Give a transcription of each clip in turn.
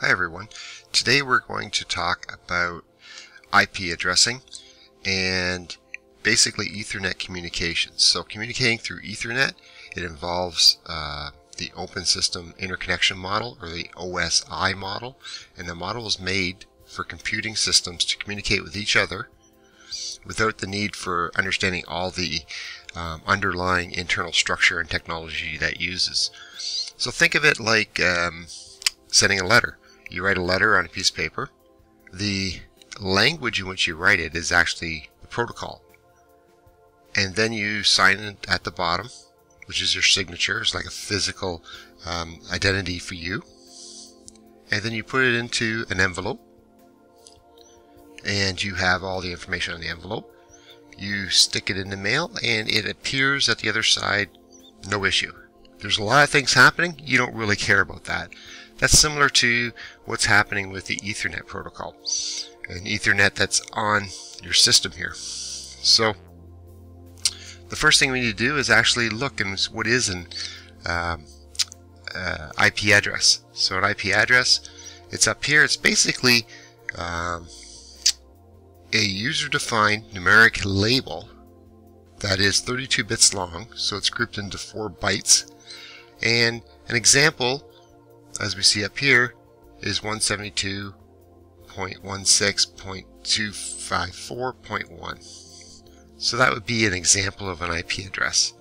Hi everyone. Today we're going to talk about IP addressing and basically Ethernet communications. So communicating through Ethernet, it involves uh, the Open System Interconnection Model or the OSI model, and the model is made for computing systems to communicate with each other without the need for understanding all the um, underlying internal structure and technology that uses. So think of it like um, sending a letter. You write a letter on a piece of paper. The language in which you write it is actually the protocol. And then you sign it at the bottom, which is your signature. It's like a physical um, identity for you. And then you put it into an envelope. And you have all the information on the envelope. You stick it in the mail and it appears at the other side, no issue. There's a lot of things happening. You don't really care about that. That's similar to what's happening with the Ethernet protocol. An Ethernet that's on your system here. So the first thing we need to do is actually look and what is an um, uh, IP address. So an IP address, it's up here. It's basically um, a user-defined numeric label that is 32 bits long, so it's grouped into 4 bytes. And an example, as we see up here, is 172.16.254.1. So that would be an example of an IP address.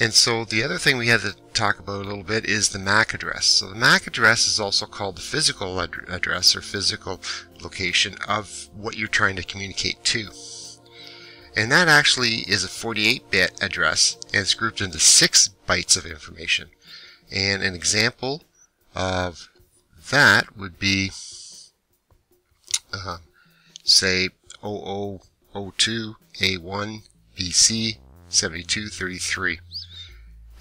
And so the other thing we had to talk about a little bit is the MAC address. So the MAC address is also called the physical ad address or physical location of what you're trying to communicate to. And that actually is a 48-bit address and it's grouped into 6 bytes of information. And an example of that would be, uh, say, 0002 A1 BC 7233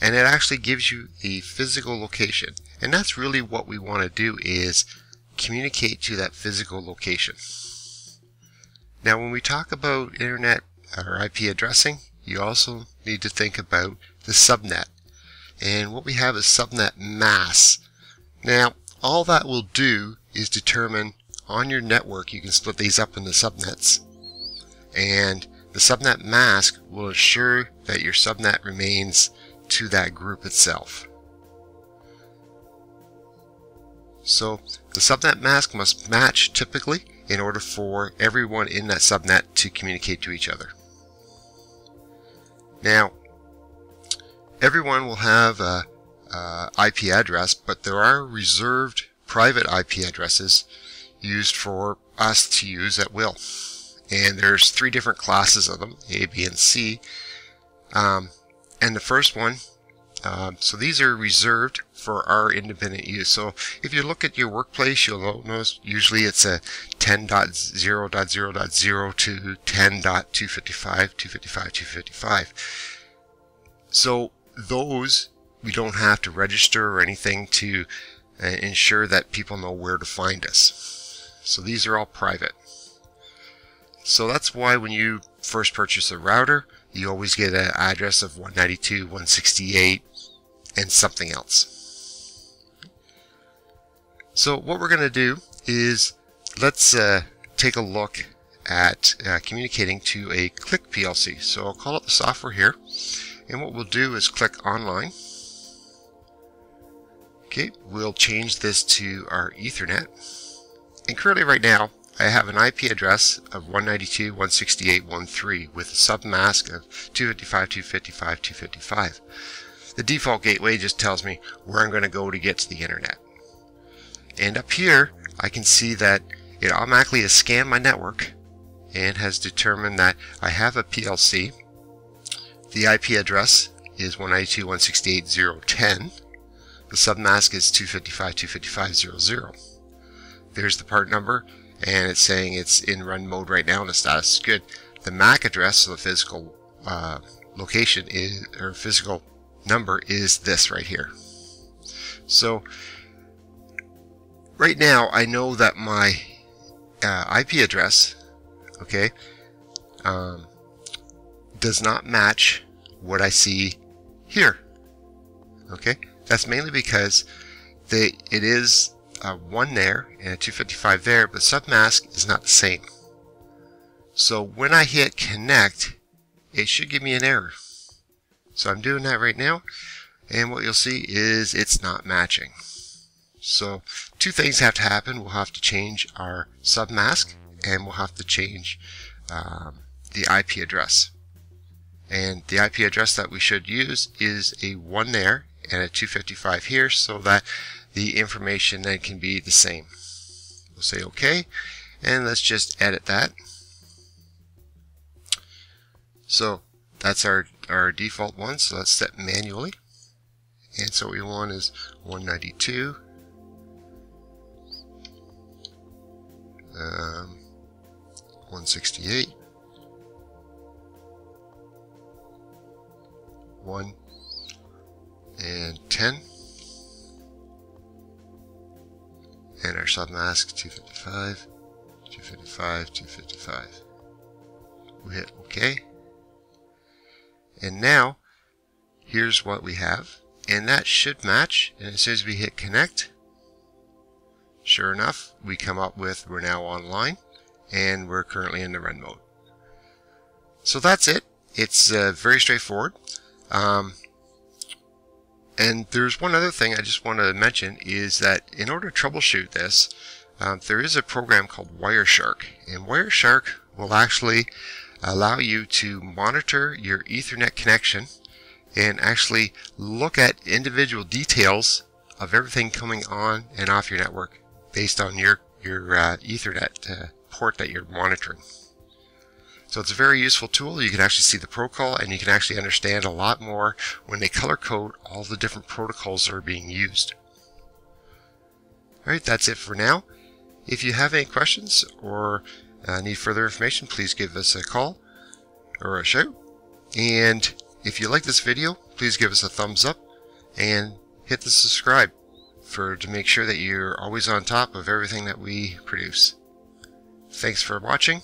and it actually gives you the physical location. And that's really what we want to do is communicate to that physical location. Now when we talk about internet or IP addressing, you also need to think about the subnet. And what we have is subnet mask. Now all that will do is determine on your network, you can split these up into subnets. And the subnet mask will ensure that your subnet remains to that group itself. So the subnet mask must match typically in order for everyone in that subnet to communicate to each other. Now, everyone will have a, a IP address, but there are reserved private IP addresses used for us to use at will. And there's three different classes of them, A, B, and C. Um, and the first one, um, so these are reserved for our independent use. So if you look at your workplace, you'll notice usually it's a 10.0.0.0 to 10.255, 255, 255. So those we don't have to register or anything to uh, ensure that people know where to find us. So these are all private. So that's why when you first purchase a router, you always get an address of 192, 168, and something else. So what we're going to do is let's uh, take a look at uh, communicating to a Click PLC. So I'll call up the software here, and what we'll do is click Online. Okay, we'll change this to our Ethernet. And currently right now, I have an IP address of 192.168.1.3 with a submask of 255.255.255. The default gateway just tells me where I'm going to go to get to the internet. And up here, I can see that it automatically has scanned my network and has determined that I have a PLC. The IP address is 192.168.0.10. The submask is 255.255.00. There's the part number and it's saying it's in run mode right now and the status is good. The MAC address, so the physical uh, location is, or physical number is this right here. So right now I know that my uh, IP address, okay, um, does not match what I see here. Okay, that's mainly because they, it is a 1 there and a 255 there, but submask is not the same. So when I hit connect, it should give me an error. So I'm doing that right now, and what you'll see is it's not matching. So two things have to happen. We'll have to change our submask, and we'll have to change um, the IP address. And the IP address that we should use is a 1 there and a 255 here so that the information then can be the same. We'll say OK, and let's just edit that. So that's our, our default one, so let's set manually. And so what we want is 192. Um, 168. 1 and 10 and our submask 255 255 255 we hit OK. And now here's what we have. And that should match. And as soon as we hit connect sure enough we come up with we're now online and we're currently in the run mode. So that's it. It's uh, very straightsforward um, and there's one other thing I just want to mention is that in order to troubleshoot this, um, there is a program called Wireshark. And Wireshark will actually allow you to monitor your Ethernet connection and actually look at individual details of everything coming on and off your network based on your, your uh, Ethernet uh, port that you're monitoring. So it's a very useful tool. You can actually see the protocol and you can actually understand a lot more when they color code all the different protocols that are being used. Alright, that's it for now. If you have any questions or uh, need further information, please give us a call or a shout. And if you like this video, please give us a thumbs up and hit the subscribe for to make sure that you're always on top of everything that we produce. Thanks for watching